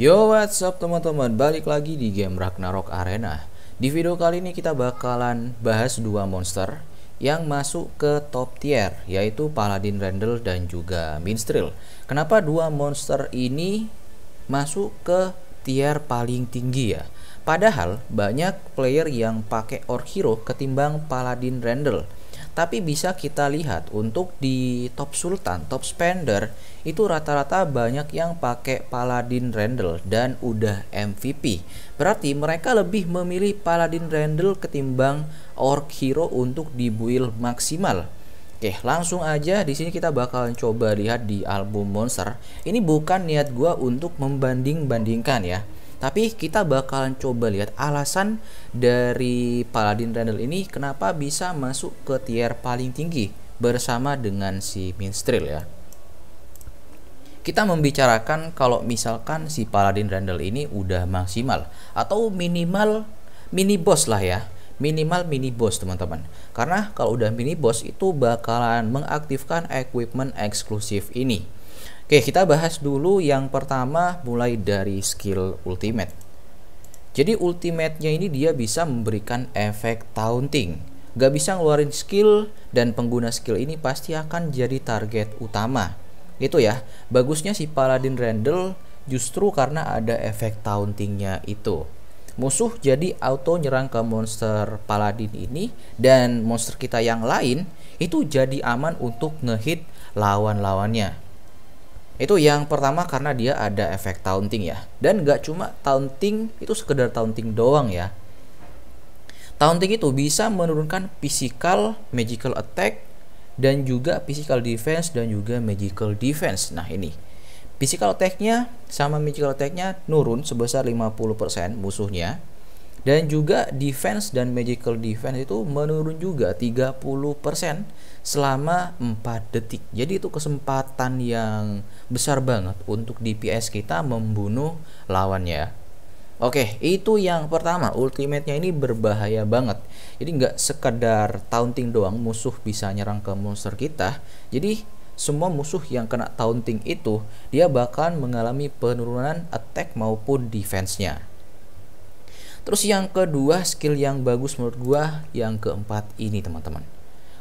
Yo what's up teman-teman? Balik lagi di game Ragnarok Arena. Di video kali ini kita bakalan bahas dua monster yang masuk ke top tier yaitu Paladin Randall dan juga Minstrel Kenapa dua monster ini masuk ke tier paling tinggi ya? Padahal banyak player yang pakai Orc Hero ketimbang Paladin Randall. Tapi bisa kita lihat untuk di top sultan, top spender itu rata-rata banyak yang pakai paladin Randall dan udah MVP. Berarti mereka lebih memilih paladin Randall ketimbang orc hero untuk di build maksimal. Oke, langsung aja di sini kita bakalan coba lihat di album monster. Ini bukan niat gua untuk membanding-bandingkan ya tapi kita bakalan coba lihat alasan dari Paladin Randall ini kenapa bisa masuk ke tier paling tinggi bersama dengan si Minstrel ya. Kita membicarakan kalau misalkan si Paladin Randall ini udah maksimal atau minimal mini boss lah ya minimal mini boss teman-teman karena kalau udah mini boss itu bakalan mengaktifkan equipment eksklusif ini Oke, kita bahas dulu yang pertama mulai dari skill ultimate. Jadi ultimate-nya ini dia bisa memberikan efek taunting. Gak bisa ngeluarin skill dan pengguna skill ini pasti akan jadi target utama. Itu ya, bagusnya si Paladin Randall justru karena ada efek tauntingnya itu. Musuh jadi auto nyerang ke monster Paladin ini dan monster kita yang lain itu jadi aman untuk ngehit lawan-lawannya. Itu yang pertama karena dia ada efek taunting ya. Dan gak cuma taunting itu sekedar taunting doang ya. Taunting itu bisa menurunkan physical, magical attack, dan juga physical defense dan juga magical defense. Nah ini physical attack-nya sama magical attack-nya nurun sebesar 50% musuhnya dan juga defense dan magical defense itu menurun juga 30% selama 4 detik. Jadi itu kesempatan yang besar banget untuk DPS kita membunuh lawannya. Oke, itu yang pertama. Ultimate-nya ini berbahaya banget. Jadi nggak sekedar taunting doang musuh bisa nyerang ke monster kita. Jadi semua musuh yang kena taunting itu dia bahkan mengalami penurunan attack maupun defense-nya. Terus yang kedua skill yang bagus menurut gua yang keempat ini teman-teman.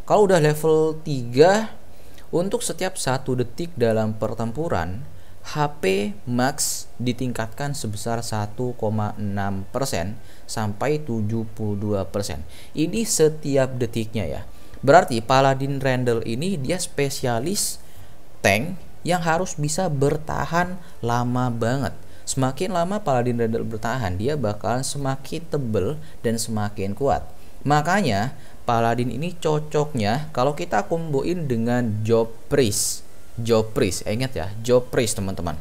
Kalau udah level 3 untuk setiap satu detik dalam pertempuran HP max ditingkatkan sebesar 1,6% sampai 72%. Ini setiap detiknya ya. Berarti Paladin Randall ini dia spesialis tank yang harus bisa bertahan lama banget Semakin lama Paladin Randall bertahan, dia bakalan semakin tebel dan semakin kuat. Makanya Paladin ini cocoknya kalau kita komboin dengan Job Priest. Job Priest, eh, ingat ya, Job Priest teman-teman.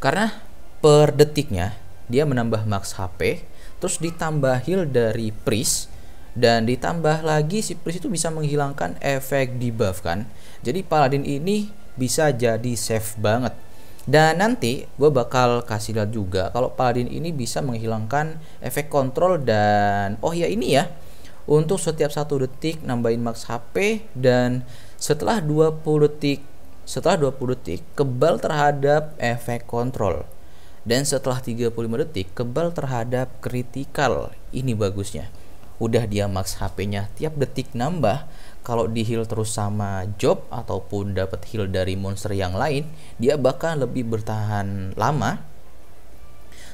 Karena per detiknya dia menambah max HP, terus ditambah heal dari Priest dan ditambah lagi si Priest itu bisa menghilangkan efek debuff kan. Jadi Paladin ini bisa jadi safe banget dan nanti gue bakal kasih lihat juga kalau Paladin ini bisa menghilangkan efek kontrol dan oh ya ini ya untuk setiap satu detik nambahin max HP dan setelah 20 detik setelah 20 detik kebal terhadap efek kontrol dan setelah 35 detik kebal terhadap kritikal ini bagusnya udah dia max HP-nya tiap detik nambah kalau di heal terus sama job ataupun dapat heal dari monster yang lain, dia bakal lebih bertahan lama.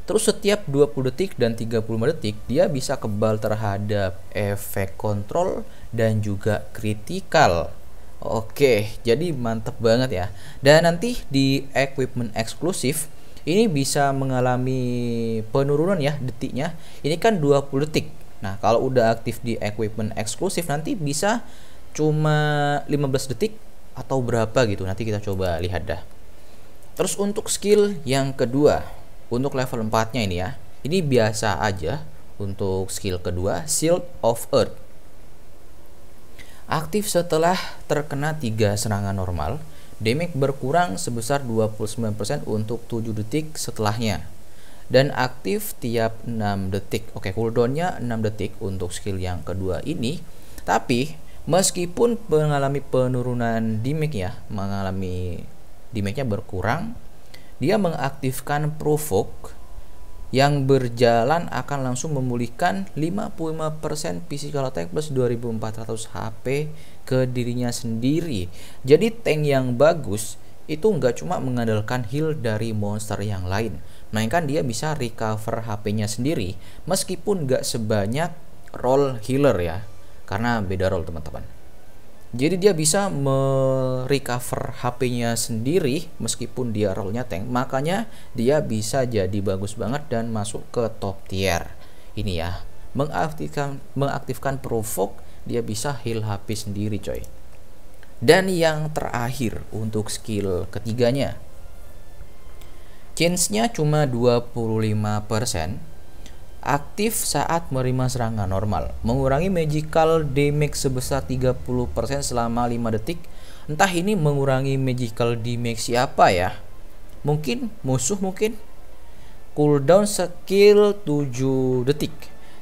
Terus setiap 20 detik dan 35 detik dia bisa kebal terhadap efek kontrol dan juga kritikal. Oke, jadi mantep banget ya. Dan nanti di equipment eksklusif ini bisa mengalami penurunan ya detiknya. Ini kan 20 detik. Nah, kalau udah aktif di equipment eksklusif nanti bisa cuma 15 detik atau berapa gitu nanti kita coba lihat dah terus untuk skill yang kedua untuk level 4 nya ini ya ini biasa aja untuk skill kedua Shield of Earth aktif setelah terkena tiga serangan normal damage berkurang sebesar 29% untuk 7 detik setelahnya. Dan aktif tiap 6 detik. Oke cooldownnya 6 detik untuk skill yang kedua ini. Tapi meskipun mengalami penurunan damage ya mengalami damage-nya berkurang dia mengaktifkan provoke yang berjalan akan langsung memulihkan 55% physical attack plus 2400 HP ke dirinya sendiri. Jadi tank yang bagus itu nggak cuma mengandalkan heal dari monster yang lain, melainkan dia bisa recover HP-nya sendiri meskipun nggak sebanyak roll healer ya, karena beda role teman-teman. Jadi dia bisa merecover HP-nya sendiri meskipun dia rollnya tank. Makanya dia bisa jadi bagus banget dan masuk ke top tier. Ini ya, mengaktifkan mengaktifkan provoke dia bisa heal HP sendiri coy. Dan yang terakhir untuk skill ketiganya. Chance-nya cuma 25% aktif saat menerima serangan normal, mengurangi magical damage sebesar 30% selama 5 detik. Entah ini mengurangi magical damage siapa ya? Mungkin musuh mungkin. Cooldown skill 7 detik.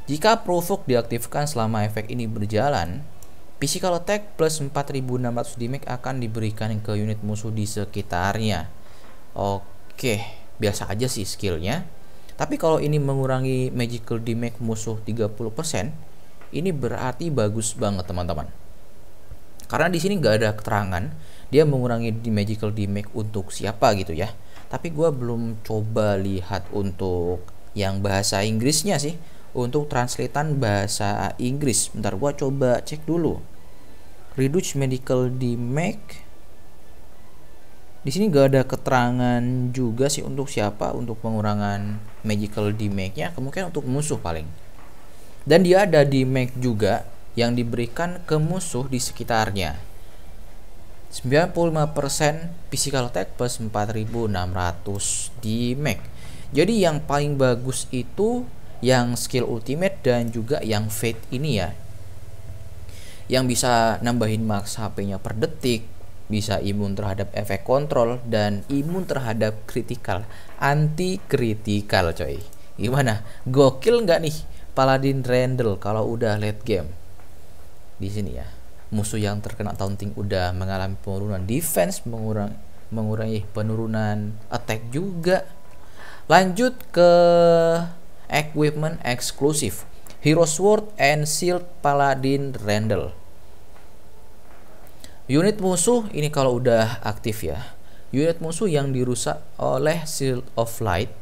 Jika provoke diaktifkan selama efek ini berjalan, physical attack plus 4600 damage akan diberikan ke unit musuh di sekitarnya. Oke, biasa aja sih skillnya tapi kalau ini mengurangi magical damage musuh 30%, ini berarti bagus banget teman-teman. Karena di sini nggak ada keterangan dia mengurangi di magical damage untuk siapa gitu ya. Tapi gue belum coba lihat untuk yang bahasa Inggrisnya sih. Untuk translatean bahasa Inggris. Bentar gue coba cek dulu. Reduce medical damage di sini gak ada keterangan juga sih untuk siapa untuk pengurangan magical damage-nya kemungkinan untuk musuh paling. Dan dia ada damage juga yang diberikan ke musuh di sekitarnya. 95% physical attack plus 4600 damage. Jadi yang paling bagus itu yang skill ultimate dan juga yang fate ini ya. Yang bisa nambahin max HP nya per detik bisa imun terhadap efek kontrol dan imun terhadap kritikal. Anti kritikal coy. Gimana? Gokil nggak nih Paladin Randall kalau udah late game? Di sini ya. Musuh yang terkena taunting udah mengalami penurunan. Defense mengurang mengurangi penurunan attack juga. Lanjut ke equipment eksklusif. Hero Sword and Shield Paladin Randall Unit musuh ini kalau udah aktif ya. Unit musuh yang dirusak oleh Shield of Light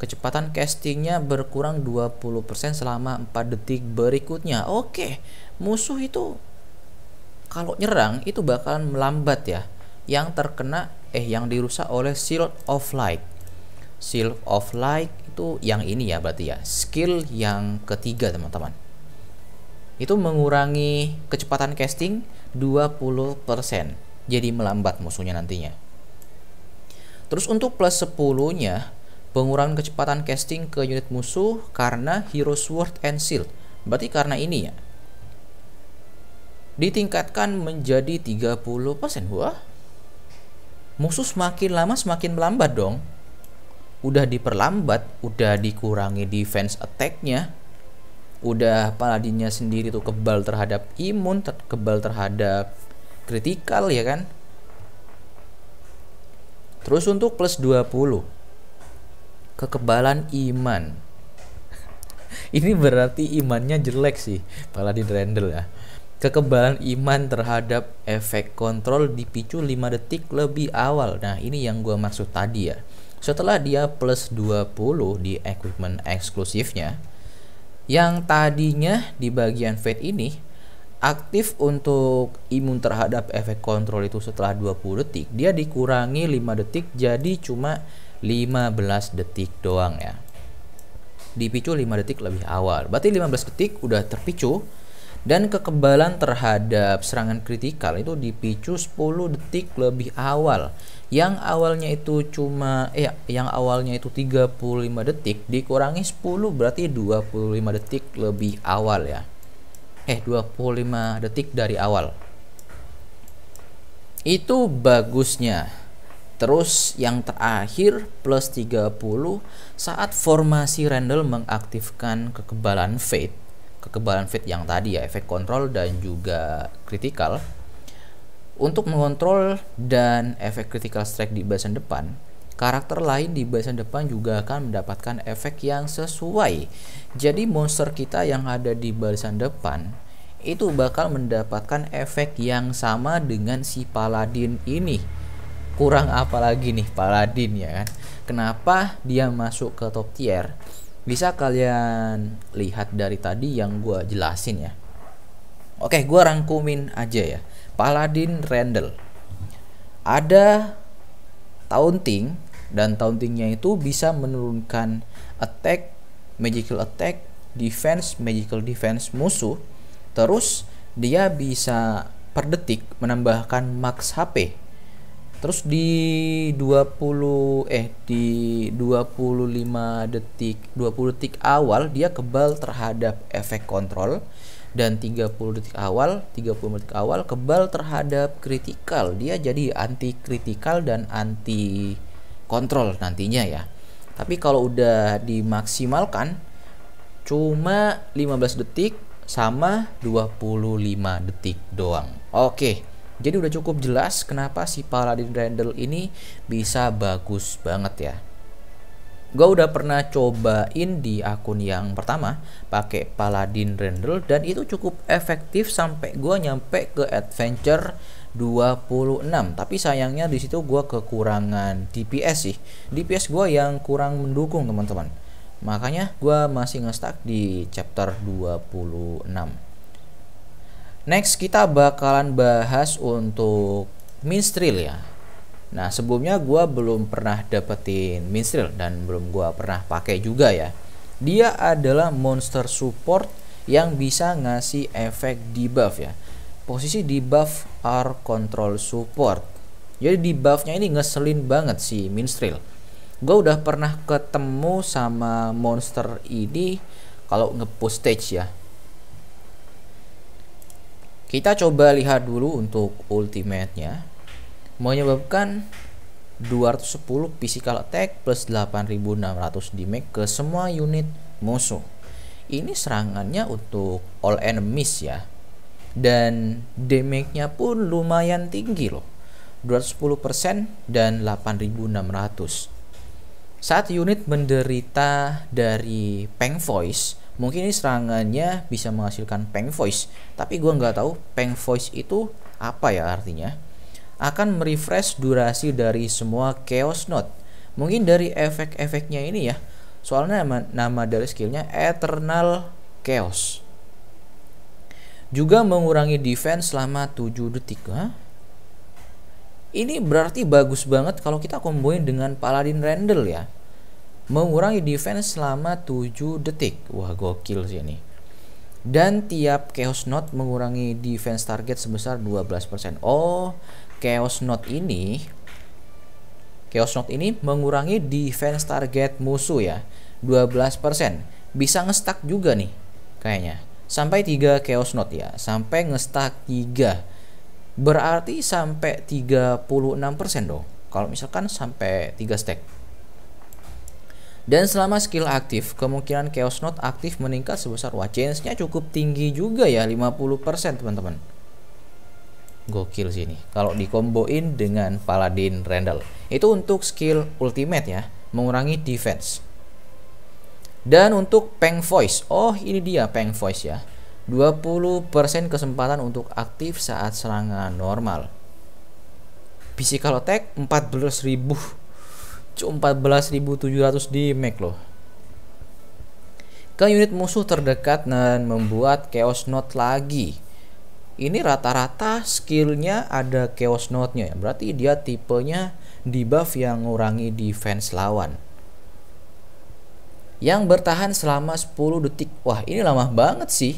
kecepatan castingnya berkurang 20% selama 4 detik berikutnya. Oke, musuh itu kalau nyerang itu bakalan melambat ya. Yang terkena eh yang dirusak oleh Shield of Light. Shield of Light itu yang ini ya berarti ya. Skill yang ketiga teman-teman. Itu mengurangi kecepatan casting 20%. Jadi melambat musuhnya nantinya. Terus untuk plus 10-nya, pengurangan kecepatan casting ke unit musuh karena Hero Sword and Shield. Berarti karena ini ya. Ditingkatkan menjadi 30%. Wah. Musuh semakin lama semakin melambat dong. Udah diperlambat, udah dikurangi defense attack-nya, udah paladinnya sendiri tuh kebal terhadap imun ter kebal terhadap kritikal ya kan? Terus untuk plus 20 kekebalan iman. Ini berarti imannya jelek sih paladin Randall ya. Kekebalan iman terhadap efek kontrol dipicu 5 detik lebih awal. Nah ini yang gua maksud tadi ya. Setelah dia plus 20 di equipment eksklusifnya yang tadinya di bagian fade ini aktif untuk imun terhadap efek kontrol itu setelah 20 detik dia dikurangi 5 detik jadi cuma 15 detik doang ya. Dipicu 5 detik lebih awal. Berarti 15 detik udah terpicu dan kekebalan terhadap serangan kritikal itu dipicu 10 detik lebih awal yang awalnya itu cuma eh yang awalnya itu 35 detik dikurangi 10 berarti 25 detik lebih awal ya. Eh 25 detik dari awal. Itu bagusnya. Terus yang terakhir plus 30 saat formasi Randall mengaktifkan kekebalan fate kekebalan fit yang tadi ya efek kontrol dan juga kritikal untuk mengontrol dan efek critical strike di bagian depan karakter lain di barisan depan juga akan mendapatkan efek yang sesuai. Jadi monster kita yang ada di barisan depan itu bakal mendapatkan efek yang sama dengan si paladin ini. Kurang apa lagi nih paladin ya kan? Kenapa dia masuk ke top tier? Bisa kalian lihat dari tadi yang gue jelasin ya. Oke, gue rangkumin aja ya. Paladin Randall. Ada taunting dan tauntingnya itu bisa menurunkan attack, magical attack, defense, magical defense musuh. Terus dia bisa per detik menambahkan max HP. Terus di 20 eh di 25 detik 20 detik awal dia kebal terhadap efek kontrol dan 30 detik awal 30 detik awal kebal terhadap kritikal. Dia jadi anti kritikal dan anti kontrol nantinya ya. Tapi kalau udah dimaksimalkan cuma 15 detik sama 25 detik doang. Oke jadi udah cukup jelas kenapa si Paladin Randall ini bisa bagus banget ya. Gue udah pernah cobain di akun yang pertama pakai Paladin Randall dan itu cukup efektif sampai gue nyampe ke adventure 26 tapi sayangnya di situ gua kekurangan DPS sih. DPS gua yang kurang mendukung teman-teman. Makanya gua masih ngestak di chapter 26 next kita bakalan bahas untuk minstrel ya. Nah sebelumnya gua belum pernah dapetin minstrel dan belum gua pernah pakai juga ya. Dia adalah monster support yang bisa ngasih efek debuff ya. Posisi di buff R control support. Jadi di buffnya ini ngeselin banget si minstrel. Gue udah pernah ketemu sama monster ini kalau ngepush stage ya kita coba lihat dulu untuk ultimate-nya. Menyebabkan 210 physical attack plus 8600 damage ke semua unit musuh. Ini serangannya untuk all enemies ya. Dan damage-nya pun lumayan tinggi loh. 210% dan 8600 saat unit menderita dari Peng Voice mungkin ini serangannya bisa menghasilkan Peng Voice tapi gue nggak tahu Peng Voice itu apa ya artinya akan merefresh durasi dari semua Chaos Note mungkin dari efek-efeknya ini ya soalnya nama, nama dari skillnya Eternal Chaos juga mengurangi defense selama 7 detik. Hah? Ini berarti bagus banget kalau kita komboin dengan Paladin Randall ya. Mengurangi defense selama 7 detik. Wah, gokil sih ini. Dan tiap Chaos Note mengurangi defense target sebesar 12%. Oh, Chaos Note ini Chaos Note ini mengurangi defense target musuh ya. 12%. Bisa ngestak juga nih kayaknya sampai 3 chaos note ya sampai ngestak 3 berarti sampai 36% dong kalau misalkan sampai 3 stack dan selama skill aktif, kemungkinan Chaos Note aktif meningkat sebesar wah chance-nya cukup tinggi juga ya 50% teman-teman. Gokil sih ini. Kalau dikomboin dengan Paladin Randall. Itu untuk skill ultimate ya, mengurangi defense. Dan untuk Peng Voice, oh ini dia Peng Voice ya. 20% kesempatan untuk aktif saat serangan normal. Physical attack 14.000 14.700 di make loh. Ke unit musuh terdekat dan membuat chaos note lagi. Ini rata-rata skillnya ada chaos note-nya ya. Berarti dia tipenya debuff yang ngurangi defense lawan yang bertahan selama 10 detik. Wah, ini lama banget sih.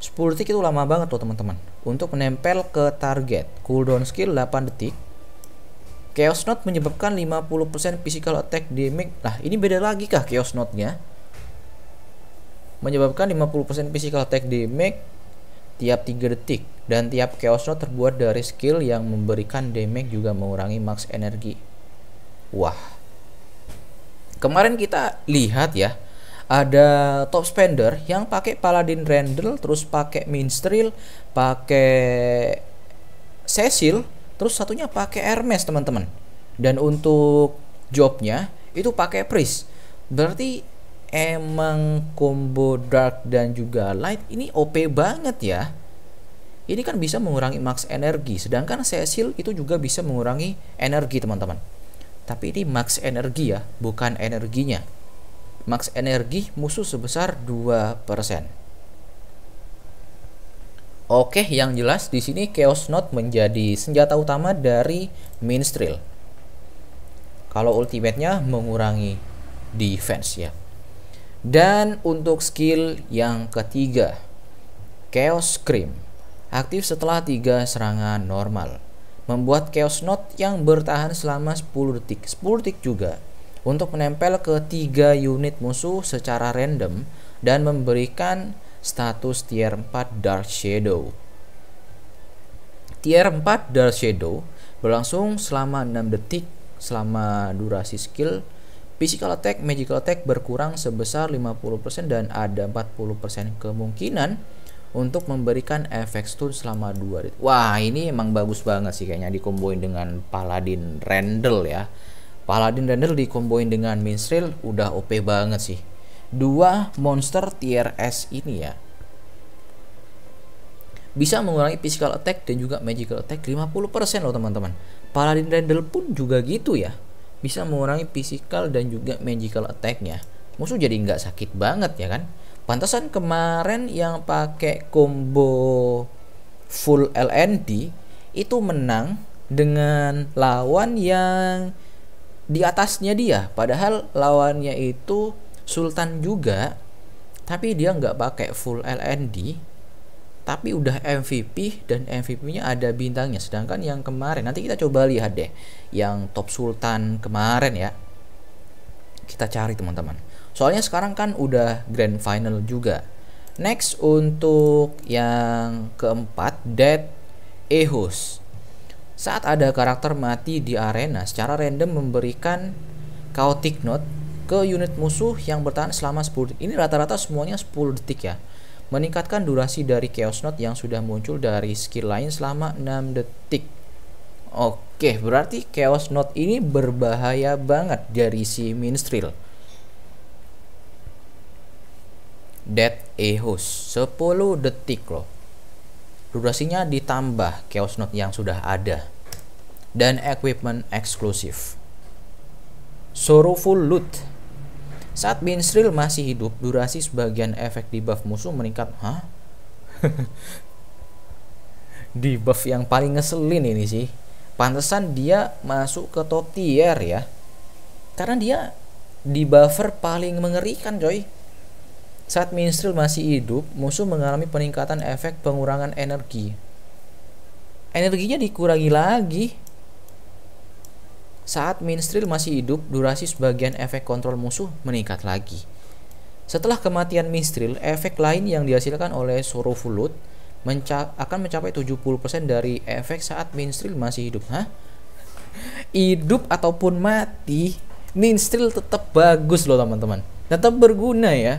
10 detik itu lama banget loh teman-teman. Untuk menempel ke target. Cooldown skill 8 detik. Chaos Note menyebabkan 50% physical attack damage. Nah, ini beda lagi kah Chaos Note-nya? Menyebabkan 50% physical attack damage tiap 3 detik dan tiap Chaos Note terbuat dari skill yang memberikan damage juga mengurangi max energi. Wah, Kemarin kita lihat ya, ada top spender yang pakai Paladin Randall, terus pakai Minstrel, pakai Cecil, terus satunya pakai Hermes teman-teman. dan untuk jobnya itu pakai priest berarti emang combo dark dan juga light ini OP banget ya. Ini kan bisa mengurangi max energi sedangkan Cecil itu juga bisa mengurangi energi teman-teman. Tapi ini max energi ya bukan energinya. Max energi musuh sebesar 2% Oke, yang jelas di sini Chaos Note menjadi senjata utama dari Minstrel. Kalau ultimate-nya mengurangi defense ya. Dan untuk skill yang ketiga, Chaos Scream aktif setelah tiga serangan normal. Membuat Chaos Note yang bertahan selama 10 detik. 10 detik juga untuk menempel ke tiga unit musuh secara random dan memberikan status tier 4 Dark Shadow. Tier 4 Dark Shadow berlangsung selama 6 detik selama durasi skill Physical attack, magical attack berkurang sebesar 50% dan ada 40% kemungkinan untuk memberikan efek stun selama 2 detik. Wah, ini emang bagus banget sih kayaknya dikomboin dengan Paladin Randall ya. Paladin Randall dikomboin dengan Minstrel udah OP banget sih. Dua monster tier S ini ya. Bisa mengurangi physical attack dan juga magical attack 50% loh teman-teman. Paladin Randall pun juga gitu ya. Bisa mengurangi physical dan juga magical attacknya. Musuh jadi nggak sakit banget ya kan Pantesan kemarin yang pakai combo full LND itu menang dengan lawan yang di atasnya dia. Padahal lawannya itu Sultan juga, tapi dia nggak pakai full LND, tapi udah MVP dan MVP-nya ada bintangnya. Sedangkan yang kemarin nanti kita coba lihat deh, yang top Sultan kemarin ya. Kita cari teman-teman. Soalnya sekarang kan udah grand final juga. Next untuk yang keempat Dead Ehos. Saat ada karakter mati di arena secara random memberikan chaotic note ke unit musuh yang bertahan selama 10 detik. Ini rata-rata semuanya 10 detik ya. Meningkatkan durasi dari chaos note yang sudah muncul dari skill lain selama 6 detik. Oke, berarti chaos note ini berbahaya banget dari si minstrel Dead Ehos 10 detik loh durasinya ditambah chaos note yang sudah ada dan equipment eksklusif Sorrowful Loot saat Minstrel masih hidup durasi sebagian efek debuff musuh meningkat hah? debuff yang paling ngeselin ini sih pantesan dia masuk ke top tier ya karena dia di buffer paling mengerikan coy saat minstrel masih hidup, musuh mengalami peningkatan efek pengurangan energi. Energinya dikurangi lagi. Saat minstrel masih hidup, durasi sebagian efek kontrol musuh meningkat lagi. Setelah kematian minstrel, efek lain yang dihasilkan oleh Sorrowful menca akan mencapai 70% dari efek saat minstrel masih hidup. Hah? Hidup ataupun mati, minstrel tetap bagus loh teman-teman. Tetap berguna ya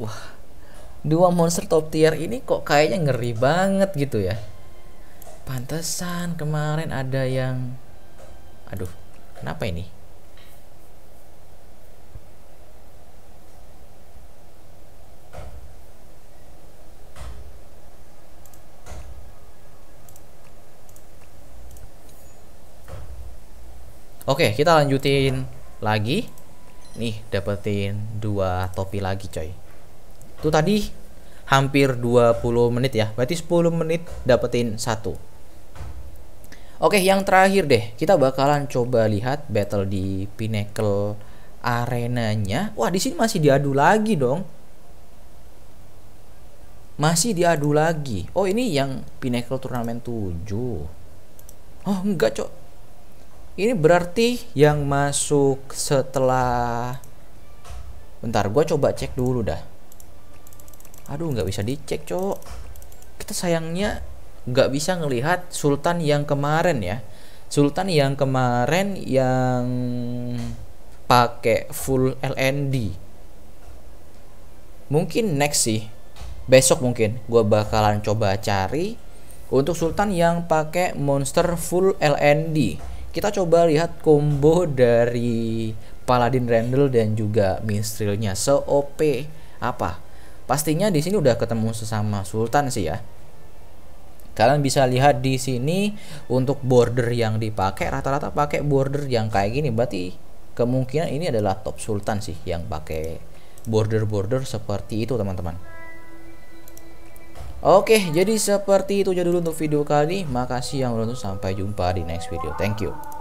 wah dua monster top tier ini kok kayaknya ngeri banget gitu ya pantesan kemarin ada yang aduh kenapa ini? Oke, kita lanjutin lagi. Nih, dapetin dua topi lagi, coy. Itu tadi hampir 20 menit ya berarti 10 menit dapetin satu oke yang terakhir deh. Kita bakalan coba lihat battle di Pinnacle arenanya. Wah di sini masih diadu lagi dong. Masih diadu lagi. Oh ini yang Pinnacle turnamen 7 oh enggak cok. Ini berarti yang masuk setelah bentar gue coba cek dulu dah. Aduh nggak bisa dicek cok. Kita sayangnya nggak bisa ngelihat Sultan yang kemarin ya. Sultan yang kemarin yang pakai full LND mungkin next sih. Besok mungkin gue bakalan coba cari Untuk Sultan yang pakai monster full LND, kita coba lihat combo dari Paladin Randall dan juga Minstrelnya. se-OP apa. Pastinya di sini udah ketemu sesama Sultan sih ya. Kalian bisa lihat di sini untuk border yang dipakai rata-rata pakai border yang kayak gini berarti kemungkinan ini adalah top sultan sih yang pakai border-border seperti itu teman-teman. Oke, jadi seperti itu aja dulu untuk video kali ini. Makasih yang menonton. Sampai jumpa di next video. Thank you.